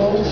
Oh,